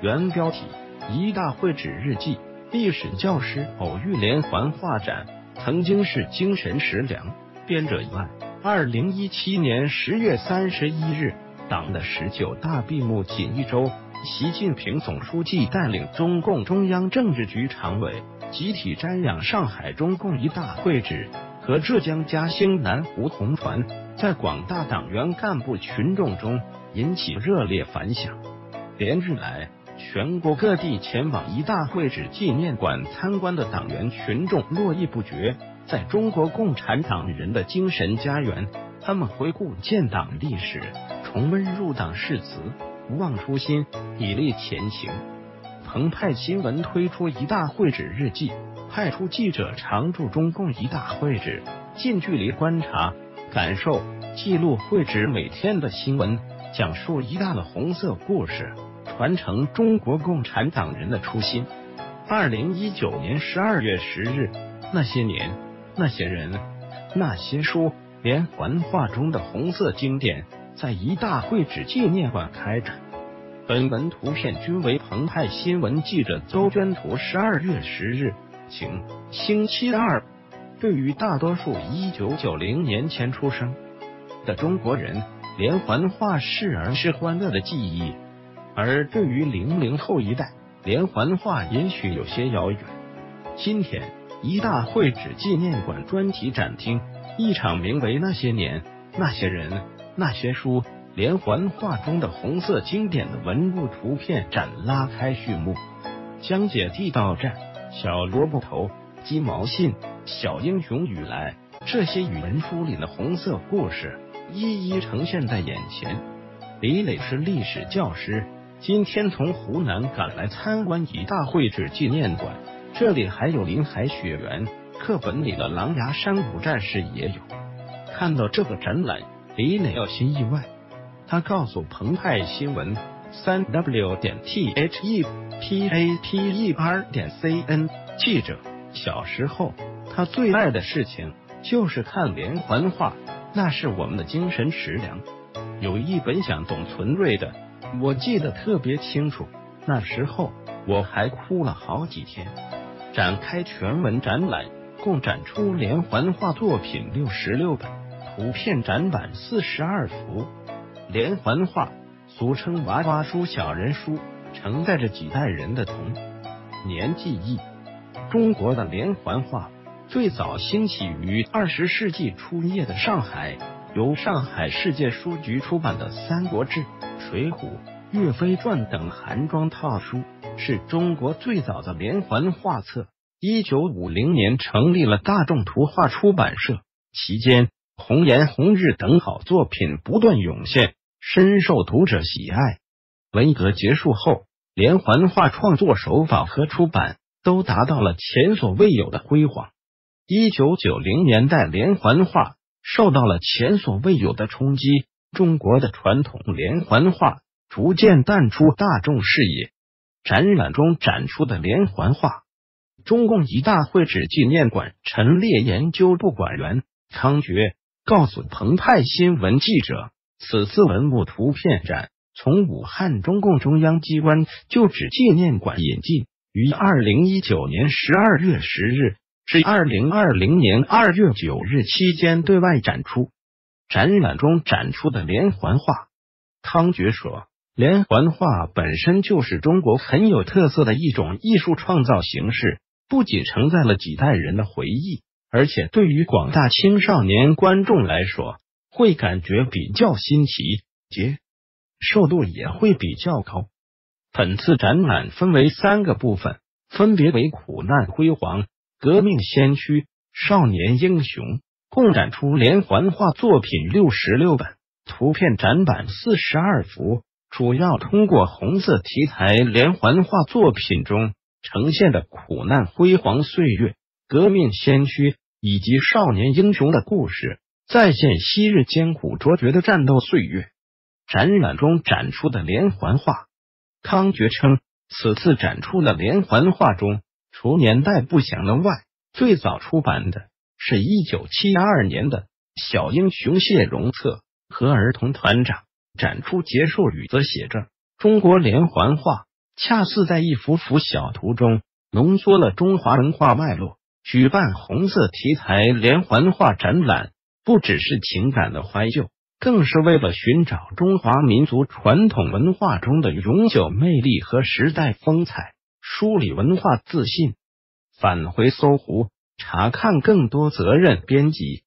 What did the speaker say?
原标题：一大会址日记。历史教师偶遇连环画展，曾经是精神食粮。编者一万。二零一七年十月三十一日，党的十九大闭幕仅一周，习近平总书记带领中共中央政治局常委集体瞻仰上海中共一大会址和浙江嘉兴南湖红船，在广大党员干部群众中引起热烈反响。连日来，全国各地前往一大会址纪念馆参观的党员群众络绎不绝。在中国共产党人的精神家园，他们回顾建党历史，重温入党誓词，不忘初心，砥砺前行。澎湃新闻推出一大会址日记，派出记者常驻中共一大会址，近距离观察、感受、记录会址每天的新闻，讲述一大的红色故事，传承中国共产党人的初心。二零一九年十二月十日，那些年。那些人，那些书，连环画中的红色经典，在一大会址纪念馆开展。本文图片均为澎湃新闻记者邹娟图。十二月十日，晴，星期二。对于大多数一九九零年前出生的中国人，连环画是儿时欢乐的记忆；而对于零零后一代，连环画也许有些遥远。今天。一大会址纪念馆专题展厅，一场名为《那些年、那些人、那些书》连环画中的红色经典的文物图片展拉开序幕，讲解地道战、小萝卜头、鸡毛信、小英雄雨来这些语文书里的红色故事，一一呈现在眼前。李磊是历史教师，今天从湖南赶来参观一大会址纪念馆。这里还有林海雪原，课本里的狼牙山五战士也有。看到这个展览，李磊有些意外。他告诉澎湃新闻：三 w 点 t h e p a p e r 点 c n 记者，小时候他最爱的事情就是看连环画，那是我们的精神食粮。有一本讲董存瑞的，我记得特别清楚，那时候我还哭了好几天。展开全文展览，共展出连环画作品六十六本，图片展板四十二幅。连环画俗称娃娃书、小人书，承载着几代人的童年记忆。中国的连环画最早兴起于二十世纪初叶的上海，由上海世界书局出版的《三国志》《水浒》《岳飞传》等韩装套书。是中国最早的连环画册。一九五零年成立了大众图画出版社，期间《红颜》《红日》等好作品不断涌现，深受读者喜爱。文革结束后，连环画创作手法和出版都达到了前所未有的辉煌。一九九零年代，连环画受到了前所未有的冲击，中国的传统连环画逐渐淡出大众视野。展览中展出的连环画，中共一大会址纪念馆陈列研究部馆员康觉告诉澎湃新闻记者，此次文物图片展从武汉中共中央机关旧址纪念馆引进，于二零一九年十二月十日至二零二零年二月九日期间对外展出。展览中展出的连环画，康觉说。连环画本身就是中国很有特色的一种艺术创造形式，不仅承载了几代人的回忆，而且对于广大青少年观众来说，会感觉比较新奇，接受度也会比较高。本次展览分为三个部分，分别为苦难辉煌、革命先驱、少年英雄，共展出连环画作品六十六本，图片展板四十二幅。主要通过红色题材连环画作品中呈现的苦难辉煌岁月、革命先驱以及少年英雄的故事，再现昔日艰苦卓绝的战斗岁月。展览中展出的连环画，康觉称，此次展出的连环画中，除年代不详的外，最早出版的是一九七二年的《小英雄谢荣策》和《儿童团长》。展出结束语则写着：“中国连环画恰似在一幅幅小图中浓缩了中华文化脉络。举办红色题材连环画展览，不只是情感的怀旧，更是为了寻找中华民族传统文化中的永久魅力和时代风采，梳理文化自信。返回搜狐，查看更多责任编辑。